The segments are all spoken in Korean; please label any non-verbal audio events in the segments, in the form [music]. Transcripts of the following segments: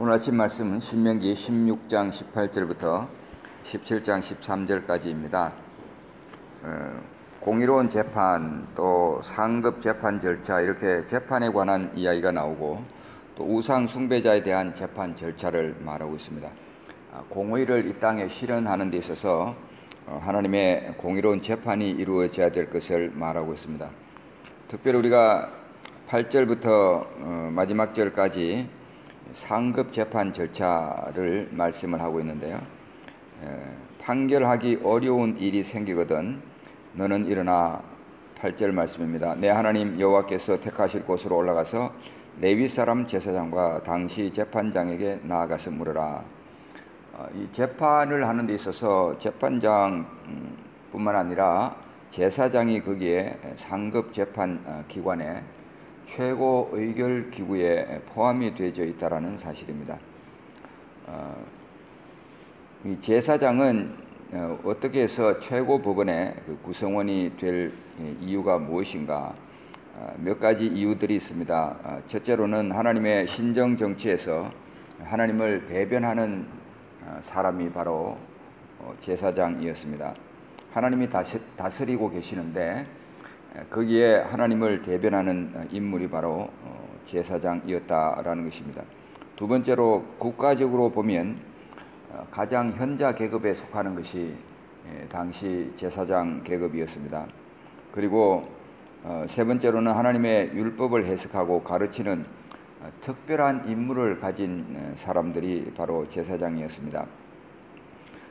오늘 아침 말씀은 신명기 16장 18절부터 17장 13절까지입니다. 어, 공의로운 재판 또 상급 재판 절차 이렇게 재판에 관한 이야기가 나오고 또 우상 숭배자에 대한 재판 절차를 말하고 있습니다. 아, 공의를 이 땅에 실현하는 데 있어서 어, 하나님의 공의로운 재판이 이루어져야 될 것을 말하고 있습니다. 특별히 우리가 8절부터 어, 마지막 절까지 상급 재판 절차를 말씀을 하고 있는데요. 판결하기 어려운 일이 생기거든 너는 일어나 8절 말씀입니다. 내 하나님 여호와께서 택하실 곳으로 올라가서 레위 사람 제사장과 당시 재판장에게 나아가서 물어라. 어, 이 재판을 하는 데 있어서 재판장뿐만 아니라 제사장이 거기에 상급 재판 어, 기관에 최고 의결 기구에 포함이 되어 있다라는 사실입니다. 어, 이 제사장은 어, 어떻게 해서 최고 법원의 그 구성원이 될 이유가 무엇인가? 어, 몇 가지 이유들이 있습니다. 어, 첫째로는 하나님의 신정 정치에서 하나님을 배변하는 어, 사람이 바로 어, 제사장이었습니다. 하나님이 다스리고 계시는데 거기에 하나님을 대변하는 인물이 바로 어, 제사장이었다라는 것입니다. 두 번째로 국가적으로 보면 어, 가장 현자 계급에 속하는 것이 예, 당시 제사장 계급이었습니다. 그리고 어, 세 번째로는 하나님의 율법을 해석하고 가르치는 특별한 임무를 가진 사람들이 바로 제사장이었습니다.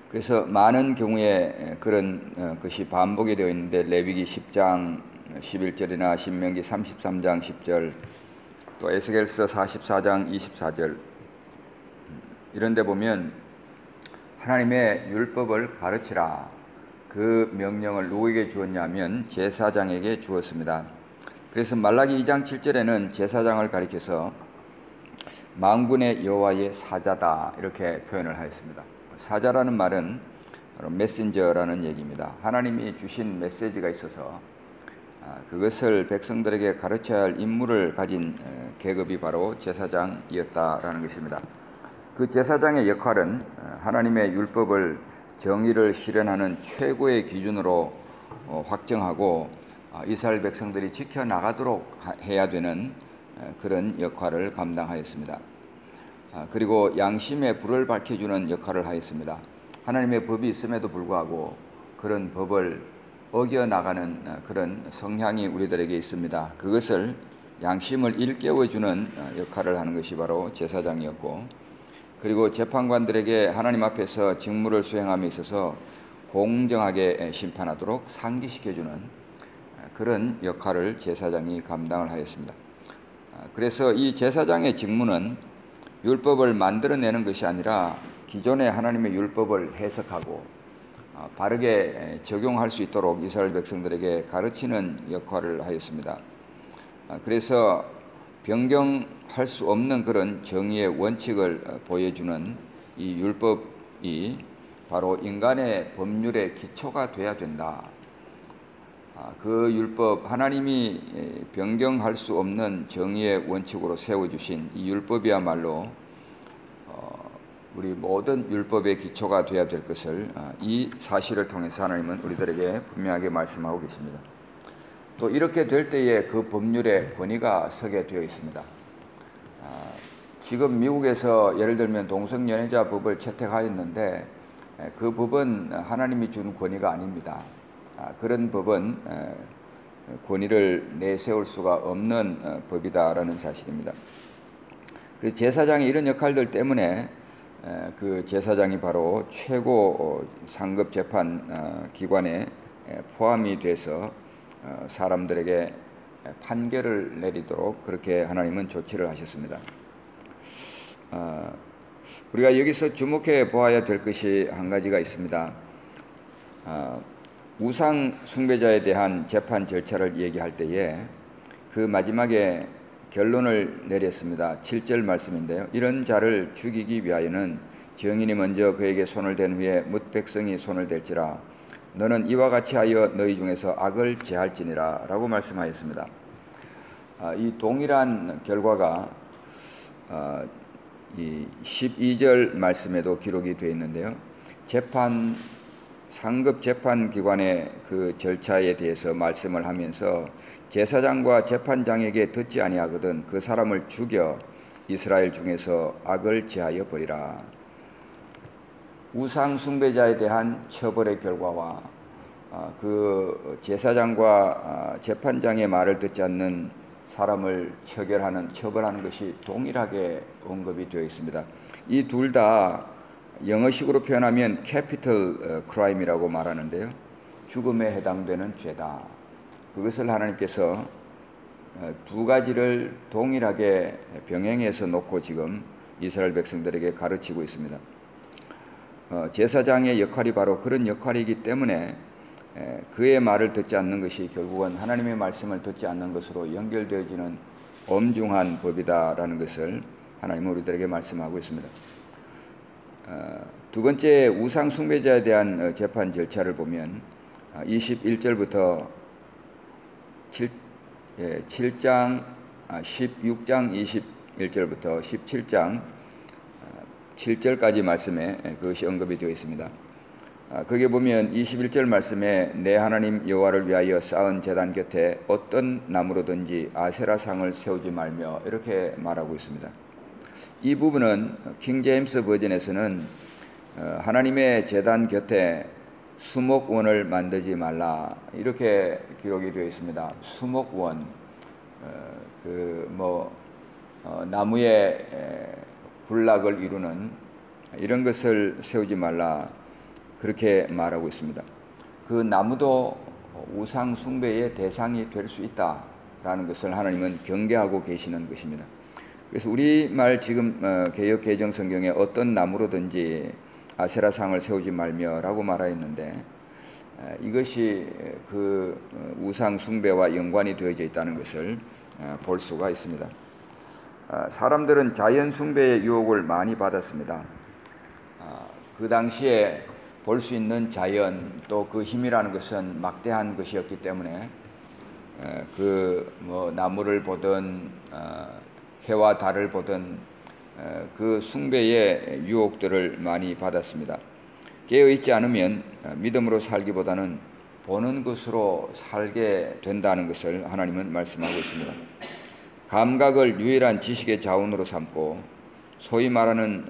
그래서 많은 경우에 그런 것이 반복이 되어 있는데 레위기 10장 11절이나 신명기 33장 10절 또 에스겔서 44장 24절 이런 데 보면 하나님의 율법을 가르치라 그 명령을 누구에게 주었냐면 제사장에게 주었습니다. 그래서 말라기 2장 7절에는 제사장을 가리켜서 망군의 여호와의 사자다 이렇게 표현을 하였습니다. 사자라는 말은 메신저라는 얘기입니다. 하나님이 주신 메시지가 있어서 아, 그것을 백성들에게 가르쳐야 할 임무를 가진 계급이 바로 제사장이었다라는 것입니다. 그 제사장의 역할은 어, 하나님의 율법을 정의를 실현하는 최고의 기준으로 어, 확정하고 아, 이스라엘 백성들이 지켜 나가도록 해야 되는 그런 역할을 감당하였습니다. 아, 그리고 양심의 불을 밝혀주는 역할을 하였습니다. 하나님의 법이 있음에도 불구하고 그런 법을 어겨나가는 어, 그런 성향이 우리들에게 있습니다. 그것을 양심을 일깨워주는 어, 역할을 하는 것이 바로 제사장이었고 그리고 재판관들에게 하나님 앞에서 직무를 수행함에 있어서 공정하게 심판하도록 상기시켜주는 어, 그런 역할을 제사장이 감당을 하였습니다. 그래서 이 제사장의 직무는 율법을 만들어내는 것이 아니라 기존의 하나님의 율법을 해석하고 어, 바르게 적용할 수 있도록 이스라엘 백성들에게 가르치는 역할을 하였습니다. 어, 그래서 변경할 수 없는 그런 정의의 원칙을 어, 보여주는 이 율법이 바로 인간의 법률의 기초가 돼야 된다. 그 율법 하나님이 변경할 수 없는 정의의 원칙으로 세워주신 이 율법이야말로 우리 모든 율법의 기초가 되어야 될 것을 아, 이 사실을 통해서 하나님은 우리들에게 분명하게 말씀하고 계십니다. 또 이렇게 될 때에 그 법률의 권위가 서게 되어 있습니다. 아, 지금 미국에서 예를 들면 동성연애자 법을 채택하였는데 그 법은 하나님이 준 권위가 아닙니다. 아, 그런 법은 권위를 내세울 수가 없는 어, 법이다라는 사실입니다. 그래서 제사장의 이런 역할들 때문에 그 제사장이 바로 최고 어, 상급 재판 어, 기관에 포함이 돼서 어, 사람들에게 판결을 내리도록 그렇게 하나님은 조치를 하셨습니다. 우리가 여기서 주목해 보아야 될 것이 한 가지가 있습니다. 우상 숭배자에 대한 재판 절차를 얘기할 때에 그 마지막에 결론을 내렸습니다. 7절 말씀인데요. 이런 자를 죽이기 위하여는 정인이 먼저 그에게 손을 댄 후에 뭇 백성이 손을 댈지라 너는 이와 같이 하여 너희 중에서 악을 제할지니라 라고 말씀하였습니다. 아, 이 동일한 결과가 아, 이 12절 말씀에도 기록이 되어 있는데요. 재판 상급 재판 기관의 그 절차에 대해서 말씀을 하면서 제사장과 재판장에게 듣지 아니하거든 그 사람을 죽여 이스라엘 중에서 악을 제하여 버리라. 우상 숭배자에 대한 처벌의 결과와 아, 그 제사장과 아, 재판장의 말을 듣지 않는 사람을 처결하는 처벌하는 것이 동일하게 언급이 되어 있습니다. 이 둘 다 영어식으로 표현하면 캐피털 크라임이라고 말하는데요. 죽음에 해당되는 죄다. 그것을 하나님께서 어, 두 가지를 동일하게 병행해서 놓고 지금 이스라엘 백성들에게 가르치고 있습니다. 어, 제사장의 역할이 바로 그런 역할이기 때문에 그의 말을 듣지 않는 것이 결국은 하나님의 말씀을 듣지 않는 것으로 연결되어지는 엄중한 법이다라는 것을 하나님은 우리들에게 말씀하고 있습니다. 어, 두 번째 우상 숭배자에 대한 재판 절차를 보면 21절부터 7, 예, 7장, 아, 16장 21절부터 17장 7절까지 아, 말씀에 예, 그것이 언급이 되어 있습니다. 아, 거기에 보면 21절 말씀에 내 하나님 여호와를 위하여 쌓은 제단 곁에 어떤 나무로든지 아세라 상을 세우지 말며 이렇게 말하고 있습니다. 이 부분은 킹 제임스 버전에서는 어, 하나님의 제단 곁에 수목원을 만들지 말라 이렇게 기록이 되어 있습니다. 수목원 어, 그뭐 어, 나무의 군락을 이루는 이런 것을 세우지 말라 그렇게 말하고 있습니다. 그 나무도 우상 숭배의 대상이 될 수 있다라는 것을 하나님은 경계하고 계시는 것입니다. 그래서 우리 말 지금 어, 개혁 개정 성경에 어떤 나무로든지 아세라상을 세우지 말며라고 말하였는데 이것이 그 어, 우상 숭배와 연관이 되어져 있다는 것을 어, 볼 수가 있습니다. 아, 사람들은 자연 숭배의 유혹을 많이 받았습니다. 아, 그 당시에 볼 수 있는 자연 또 그 힘이라는 것은 막대한 것이었기 때문에 그 뭐 나무를 보든 어, 해와 달을 보든 그 숭배의 유혹들을 많이 받았습니다. 깨어 있지 않으면 믿음으로 살기보다는 보는 것으로 살게 된다는 것을 하나님은 말씀하고 있습니다. 감각을 유일한 지식의 자원으로 삼고 소위 말하는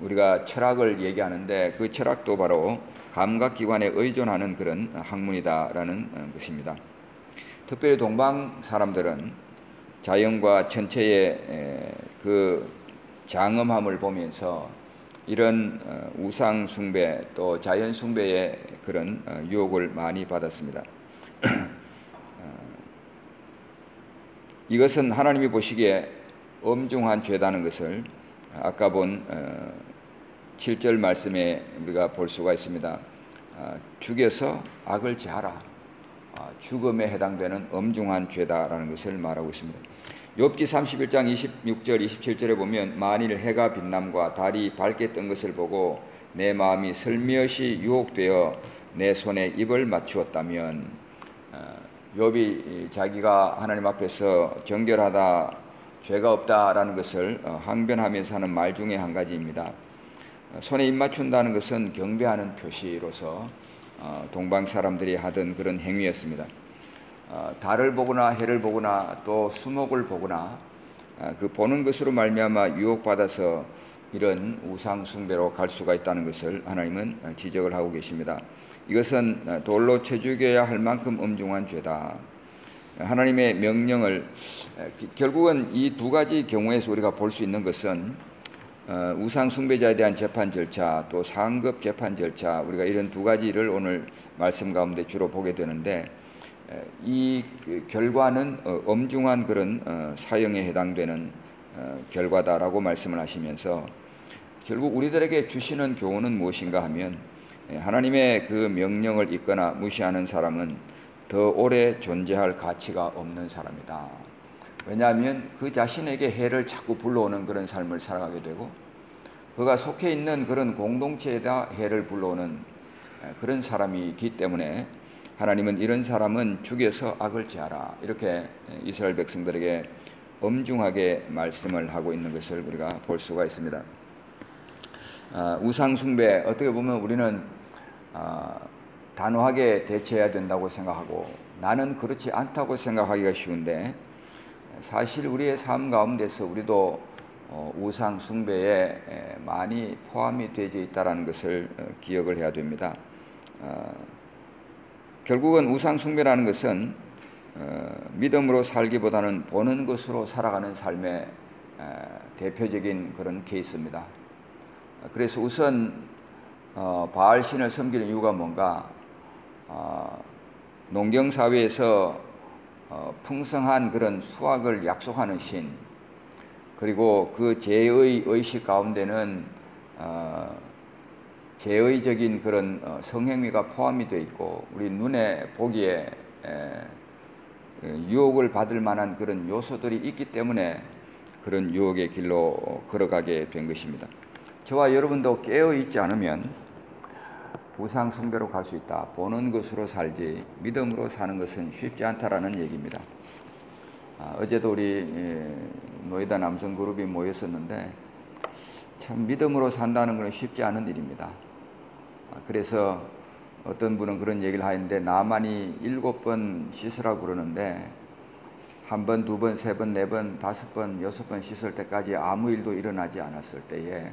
우리가 철학을 얘기하는데 그 철학도 바로 감각 기관에 의존하는 그런 학문이다라는 것입니다. 특별히 동방 사람들은 자연과 천체의 그 장엄함을 보면서 이런 어, 우상 숭배 또 자연 숭배의 그런 어, 유혹을 많이 받았습니다. [clears throat] 어, 이것은 하나님이 보시기에 엄중한 죄다는 것을 아까 본 7절 말씀에 우리가 볼 수가 있습니다. 죽여서 악을 제하라. 죽음에 해당되는 엄중한 죄다라는 것을 말하고 있습니다. 욥기 31장 26절 27절에 보면 만일 해가 빛남과 달이 밝게 뜬 것을 보고 내 마음이 슬며시 유혹되어 내 손에 입을 맞추었다면 욥이 어, 자기가 하나님 앞에서 정결하다 죄가 없다라는 것을 어, 항변하면서 하는 말 중에 한 가지입니다. 어, 손에 입 맞춘다는 것은 경배하는 표시로서 동방 사람들이 하던 그런 행위였습니다. 어, 달을 보거나 해를 보거나 또 수목을 보거나 어, 그 보는 것으로 말미암아 유혹받아서 이런 우상 숭배로 갈 수가 있다는 것을 하나님은 어, 지적을 하고 계십니다. 이것은 돌로 쳐죽여야 할 만큼 엄중한 죄다. 하나님의 명령을 결국은 이 두 가지 경우에서 우리가 볼 수 있는 것은 우상 숭배자에 대한 재판 절차 또 상급 재판 절차 우리가 이런 두 가지를 오늘 말씀 가운데 주로 보게 되는데 이그 결과는 어, 엄중한 그런 어, 사형에 해당되는 어, 결과다라고 말씀을 하시면서 결국 우리들에게 주시는 교훈은 무엇인가 하면 예, 하나님의 그 명령을 잊거나 무시하는 사람은 더 오래 존재할 가치가 없는 사람이다. 왜냐하면 그 자신에게 해를 자꾸 불러오는 그런 삶을 살아가게 되고 그가 속해 있는 그런 공동체에다 해를 불러오는 예, 그런 사람이기 때문에 하나님은 이런 사람은 죽여서 악을 지하라 이렇게 이스라엘 백성들에게 엄중하게 말씀을 하고 있는 것을 우리가 볼 수가 있습니다. 아, 우상 숭배 어떻게 보면 우리는 아, 단호하게 대처해야 된다고 생각하고 나는 그렇지 않다고 생각하기가 쉬운데 사실 우리의 삶 가운데서 우리도 어, 우상 숭배에 많이 포함이 되어 있다는 것을 어, 기억을 해야 됩니다. 어, 결국은 우상 숭배라는 것은 믿음으로 살기보다는 보는 것으로 살아가는 삶의 대표적인 그런 케이스입니다. 그래서 우선 바알 신을 섬기는 이유가 뭔가 농경 사회에서 풍성한 그런 수확을 약속하는 신 그리고 그 제의 의식 가운데는 어, 제의적인 그런 어, 성행위가 포함이 되어 있고 우리 눈에 보기에 에, 유혹을 받을 만한 그런 요소들이 있기 때문에 그런 유혹의 길로 걸어가게 된 것입니다. 저와 여러분도 깨어 있지 않으면 우상 숭배로 갈 수 있다. 보는 것으로 살지 믿음으로 사는 것은 쉽지 않다라는 얘기입니다. 아, 어제도 우리 예, 노이다 남성 그룹이 모였었는데 참 믿음으로 산다는 것은 쉽지 않은 일입니다. 아, 그래서 어떤 분은 그런 얘기를 하는데 나만이 일곱 번 씻으라고 그러는데 한 번, 두 번, 세 번, 네 번, 다섯 번, 여섯 번 씻을 때까지 아무 일도 일어나지 않았을 때에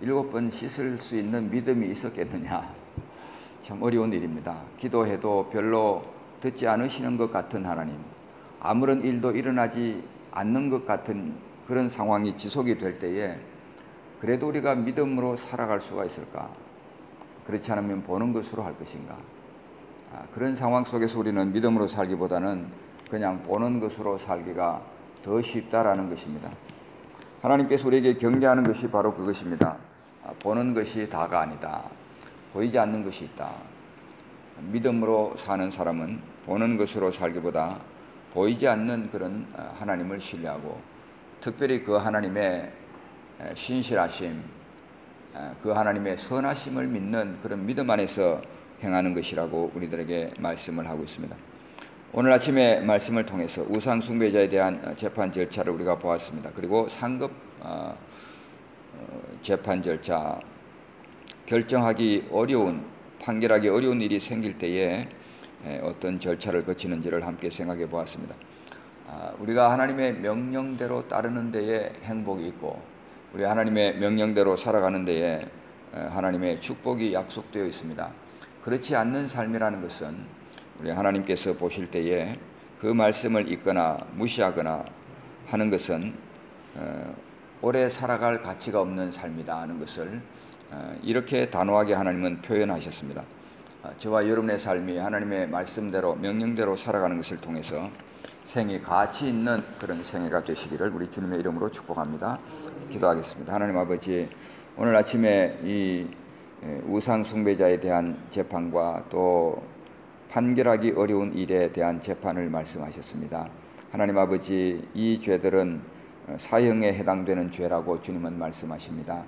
일곱 번 씻을 수 있는 믿음이 있었겠느냐. [laughs] 참 어려운 일입니다. 기도해도 별로 듣지 않으시는 것 같은 하나님. 아무런 일도 일어나지 않는 것 같은 그런 상황이 지속이 될 때에 그래도 우리가 믿음으로 살아갈 수가 있을까? 그렇지 않으면 보는 것으로 할 것인가? 아, 그런 상황 속에서 우리는 믿음으로 살기보다는 그냥 보는 것으로 살기가 더 쉽다라는 것입니다. 하나님께서 우리에게 경계하는 것이 바로 그것입니다. 아, 보는 것이 다가 아니다. 보이지 않는 것이 있다. 믿음으로 사는 사람은 보는 것으로 살기보다 보이지 않는 그런 어, 하나님을 신뢰하고 특별히 그 하나님의 신실하심, 그 하나님의 선하심을 믿는 그런 믿음 안에서 행하는 것이라고 우리들에게 말씀을 하고 있습니다. 오늘 아침에 말씀을 통해서 우상 숭배자에 대한 어, 재판 절차를 우리가 보았습니다. 그리고 상급 어, 재판 절차 결정하기 어려운 판결하기 어려운 일이 생길 때에 어떤 절차를 거치는지를 함께 생각해 보았습니다. 아, 우리가 하나님의 명령대로 따르는 데에 행복이 있고 우리 하나님의 명령대로 살아가는 데에 하나님의 축복이 약속되어 있습니다. 그렇지 않는 삶이라는 것은 우리 하나님께서 보실 때에 그 말씀을 잊거나 무시하거나 하는 것은 오래 살아갈 가치가 없는 삶이다 하는 것을 이렇게 단호하게 하나님은 표현하셨습니다. 아, 저와 여러분의 삶이 하나님의 말씀대로 명령대로 살아가는 것을 통해서 생이 가치 있는 그런 생애가 되시기를 우리 주님의 이름으로 축복합니다. 기도하겠습니다. 하나님 아버지 오늘 아침에 이 우상 숭배자에 대한 재판과 또 판결하기 어려운 일에 대한 재판을 말씀하셨습니다. 하나님 아버지 이 죄들은 사형에 해당되는 죄라고 주님은 말씀하십니다.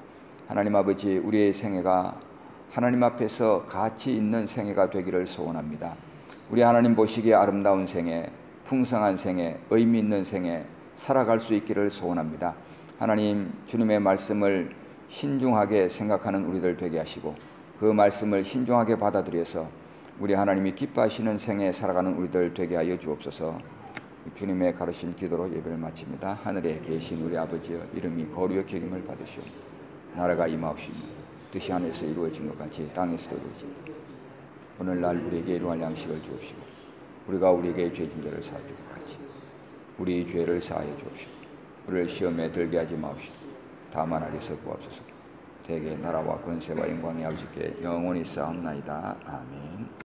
하나님 아버지 우리의 생애가 하나님 앞에서 가치 있는 생애가 되기를 소원합니다. 우리 하나님 보시기에 아름다운 생애, 풍성한 생애, 의미 있는 생애 살아갈 수 있기를 소원합니다. 하나님 주님의 말씀을 신중하게 생각하는 우리들 되게 하시고 그 말씀을 신중하게 받아들여서 우리 하나님이 기뻐하시는 생에 살아가는 우리들 되게 하여 주옵소서. 주님의 가르신 기도로 예배를 마칩니다. 하늘에 계신 우리 아버지여 이름이 거룩히 여김을 받으시오. 나라가 임하옵시며 뜻이 하늘에서 이루어진 것 같이 땅에서도 이루어진다. 오늘날 우리에게 일용할 양식을 주옵시고 우리가 우리에게 죄진 자를 사하것 같이 우리 죄를 사하여 주옵시고 우리를 시험에 들게 하지 마옵시고 다만 아래서 구하소서. 대개 나라와 권세와 영광이 아버지께 영원히 쌓옵나이다. 아멘